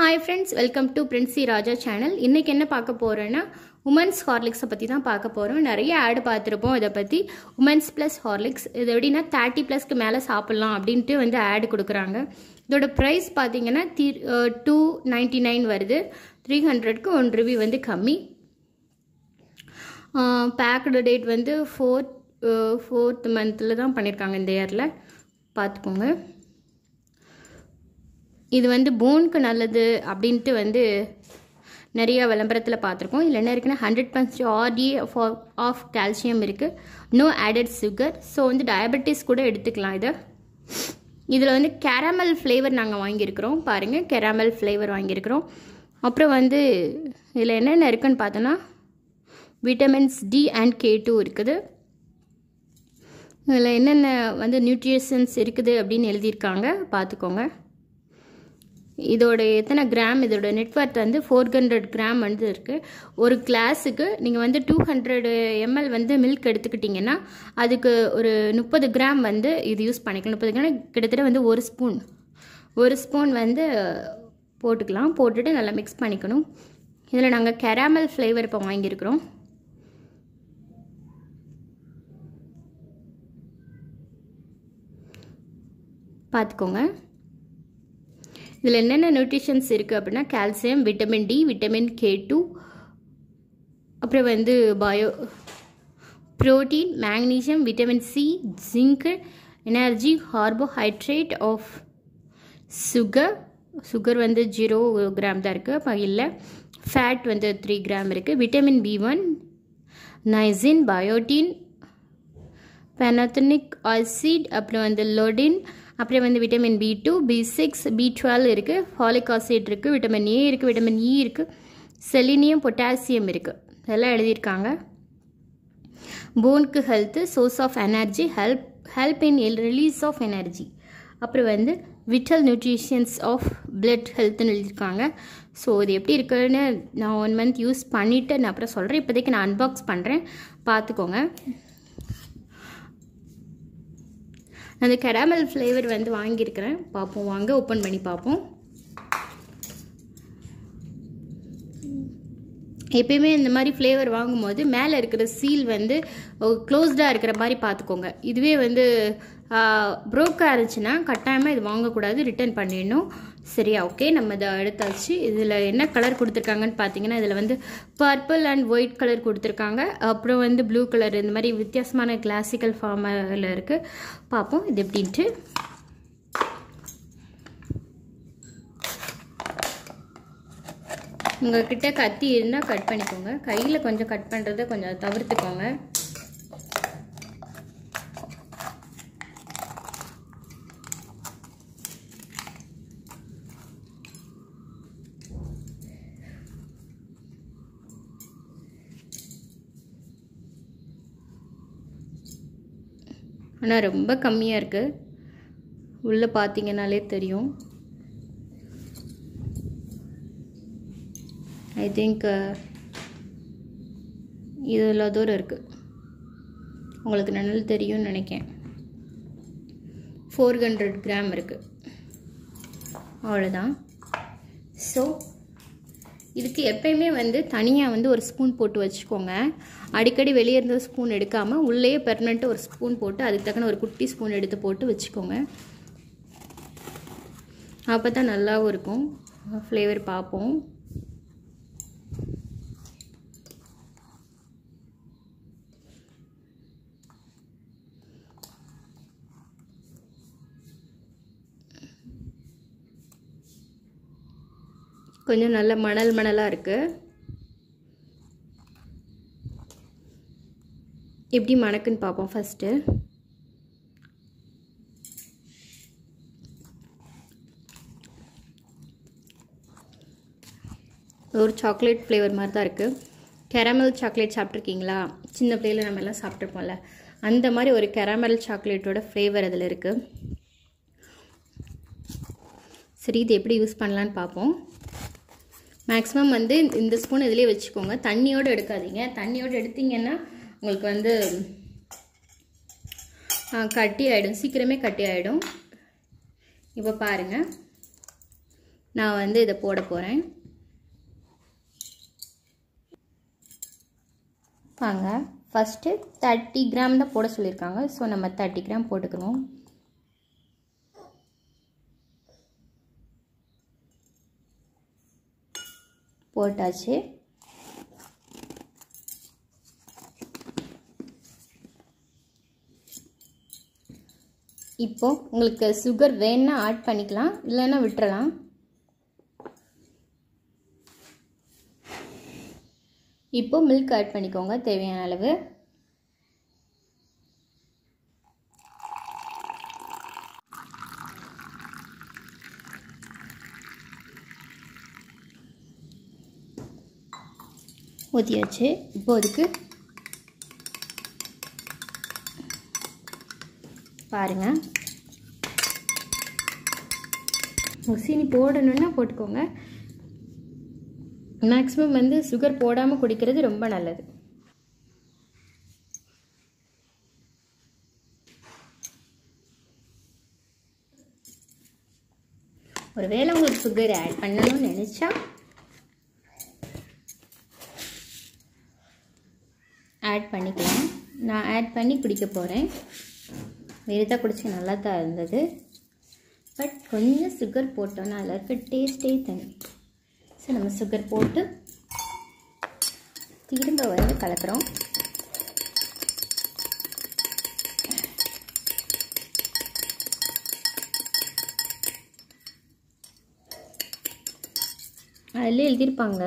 Hi friends welcome to Princy Raja channel இன்றைக்கி என்ன பார்க்க போகிறோன்னா உமன்ஸ் ஹார்லிக்ஸை பற்றி தான் பார்க்க போகிறோம் நிறைய ஆடு பார்த்துருப்போம் இதை பற்றி உமன்ஸ் ப்ளஸ் ஹார்லிக்ஸ் இது எப்படின்னா தேர்ட்டி ப்ளஸ்க்கு மேலே சாப்பிட்லாம் அப்படின்ட்டு வந்து ஆடு கொடுக்குறாங்க. இதோட ப்ரைஸ் பார்த்தீங்கன்னா தி டூ நைன்ட்டி நைன் வருது. த்ரீ ஹண்ட்ரட்க்கு ஒன் ருபி வந்து கம்மி. பேக்கடு டேட் வந்து ஃபோர்த் ஃபோர்த் மந்தில் தான் பண்ணியிருக்காங்க இந்த இயரில் பார்த்துக்கோங்க. இது வந்து போனுக்கு நல்லது அப்படின்ட்டு வந்து நிறைய விளம்பரத்தில் பார்த்துருக்கோம். இதில் என்ன இருக்குன்னா hundred percent RD of calcium இருக்குது நோ ஆடட் சுகர் ஸோ வந்து டயபெட்டிஸ் கூட எடுத்துக்கலாம் இதை. இதில் வந்து கேரமல் ஃப்ளேவர் நாங்கள் வாங்கியிருக்கிறோம். பாருங்கள் கேரமல் ஃப்ளேவர் வாங்கியிருக்கிறோம். அப்புறம் வந்து இதில் என்னென்ன இருக்குன்னு பார்த்தோன்னா vitamins D and K two இருக்குது. இதில் என்னென்ன வந்து நியூட்ரிஷன்ஸ் இருக்குது அப்படின்னு எழுதியிருக்காங்க. பார்த்துக்கோங்க. இதோட எத்தனை கிராம் இதோட நெட்ஒர்க் வந்து ஃபோர் ஹண்ட்ரட் கிராம் வந்து இருக்குது ஒரு கிளாஸுக்கு நீங்கள் வந்து டூ ஹண்ட்ரடு எம்எல் வந்து மில்க் எடுத்துக்கிட்டிங்கன்னா அதுக்கு ஒரு முப்பது கிராம் வந்து இது யூஸ் பண்ணிக்கலாம். முப்பது கிராம் கிட்டத்தட்ட வந்து ஒரு ஸ்பூன் ஒரு ஸ்பூன் வந்து போட்டுக்கலாம். போட்டுட்டு நல்லா மிக்ஸ் பண்ணிக்கணும். இதில் நாங்கள் கெராமல் ஃப்ளேவர் இப்போ வாங்கியிருக்கிறோம். பார்த்துக்கோங்க இதில் என்னென்ன நியூட்ரிஷன்ஸ் இருக்குது அப்படின்னா calcium vitamin D vitamin K two அப்புறம் வந்து bio protein magnesium vitamin C zinc energy carbohydrate of sugar sugar வந்து ஜீரோ கிராம் தான் இருக்குது அப்போ இல்லை ஃபேட் வந்து த்ரீ கிராம் இருக்குது vitamin B one niacin biotin pantothenic acid அப்புறம் வந்து லோடின் அப்புறம் வந்து vitamin B two B six B twelve இருக்குது ஃபாலிக் ஆசிட் இருக்குது விட்டமின் ஏ இருக்குது விட்டமின் இ இருக்குது செலினியம் பொட்டாசியம் இருக்குது இதெல்லாம் எழுதியிருக்காங்க. போனுக்கு health source of energy help help in release of energy அப்புறம் வந்து விட்டல் நியூட்ரிஷன்ஸ் ஆஃப் பிளட் ஹெல்த்னு எழுதியிருக்காங்க. ஸோ இது எப்படி இருக்குன்னு நான் ஒன் மந்த் யூஸ் பண்ணிவிட்டு நான் அப்புறம் சொல்கிறேன் இப்போதைக்கு நான் அன்பாக்ஸ் பண்ணுறேன் பார்த்துக்கோங்க. அந்த கெடாமல் ஃப்ளேவர் வந்து வாங்கியிருக்கிறேன். பார்ப்போம் வாங்க ஓப்பன் பண்ணி பார்ப்போம். எப்பயுமே இந்த மாதிரி ஃப்ளேவர் வாங்கும்போது மேலே இருக்கிற சீல் வந்து க்ளோஸ்டாக இருக்கிற மாதிரி பார்த்துக்கோங்க. இதுவே வந்து ப்ரோக்காக இருந்துச்சுன்னா கட்டாயமாக இது வாங்கக்கூடாது ரிட்டர்ன் பண்ணிடணும். சரியா ஓகே நம்ம இதை எடுத்தாச்சு. இதில் என்ன கலர் கொடுத்துருக்காங்கன்னு பார்த்தீங்கன்னா இதில் வந்து பர்பிள் அண்ட் ஒயிட் கலர் கொடுத்துருக்காங்க. அப்புறம் வந்து ப்ளூ கலர் இந்த மாதிரி வித்தியாசமான கிளாசிக்கல் ஃபார்மில் இருக்குது பார்ப்போம் இது எப்படின்ட்டு. உங்கள்கிட்ட கத்தி இருந்தால் கட் பண்ணிக்கோங்க. கையில் கொஞ்சம் கட் பண்ணுறதை கொஞ்சம் தவிர்த்துக்கோங்க. ஆனால் ரொம்ப கம்மியாக இருக்குது உள்ளே பார்த்தீங்கனாலே தெரியும். ஐ திங்க் uh, இதில் தூரம் இருக்குது உங்களுக்கு நல்லா தெரியும்னு நினைக்கேன். ஃபோர் ஹண்ட்ரட் கிராம் இருக்குது அவ்வளோதான் ஸோ இதுக்கு எப்பயுமே வந்து தனியாக வந்து ஒரு ஸ்பூன் போட்டு வச்சுக்கோங்க. அடிக்கடி வெளியே இருந்த ஸ்பூன் எடுக்காமல் உள்ளேயே பெர்மனெண்ட்டாக ஒரு ஸ்பூன் போட்டு அதுக்கு தக்கன ஒரு குட்டி ஸ்பூன் எடுத்து போட்டு வச்சுக்கோங்க. அப்போ தான் நல்லாவும் இருக்கும். ஃப்ளேவர் பார்ப்போம். கொஞ்சம் நல்ல மணல் மணலாக இருக்குது எப்படி மணக்குன்னு பார்ப்போம் ஃபஸ்ட்டு ஒரு சாக்லேட் ஃப்ளேவர் மாதிரி தான் இருக்குது கெரமல் சாக்லேட் சாப்பிட்ருக்கீங்களா சின்ன பிள்ளையில் நம்ம எல்லாம் சாப்பிட்ருப்போம்ல அந்த மாதிரி ஒரு கெரமல் சாக்லேட்டோட ஃப்ளேவர் அதில் இருக்குது சரி இது எப்படி யூஸ் பண்ணலான்னு பார்ப்போம். மேக்ஸிமம் வந்து இந்த ஸ்பூன் இதிலே வச்சுக்கோங்க. தண்ணியோடு எடுக்காதீங்க. தண்ணியோடு எடுத்தீங்கன்னா உங்களுக்கு வந்து கட்டி ஆகிடும் சீக்கிரமே கட்டி ஆகிடும் இப்போ பாருங்கள் நான் வந்து இதை போட போகிறேன் பாங்க ஃபஸ்ட்டு தேர்ட்டி கிராம் தான் போட சொல்லியிருக்காங்க. ஸோ நம்ம தேர்ட்டி கிராம் போட்டுக்கிறோம் போட்டாச்சு. இப்போ உங்களுக்கு சுகர் வேணுன்னா ஆட் பண்ணிக்கலாம் இல்லைன்னா விட்டுறலாம். இப்போ மில்க் ஆட் பண்ணிக்கோங்க தேவையான அளவு. ஊற்றியாச்சு இப்போ அதுக்கு பாருங்கள் சீனி போடணுன்னா போட்டுக்கோங்க. மேக்ஸிமம் வந்து சுகர் போடாமல் குடிக்கிறது ரொம்ப நல்லது. ஒருவேளை உங்களுக்கு சுகர் ஆட் பண்ணணும்னு நினச்சா ஆட் பண்ணிக்கலாம். நான் ஆட் பண்ணி குடிக்க போகிறேன் வெறுதாக குடிச்சு நல்லா தான் இருந்தது. பட் கொஞ்சம் சுகர் போட்டோன்னா அதில் இருக்க டேஸ்ட்டே தனி. ஸோ நம்ம சுகர் போட்டு திரும்ப வந்து கலக்கிறோம். அதில் எழுதியிருப்பாங்க.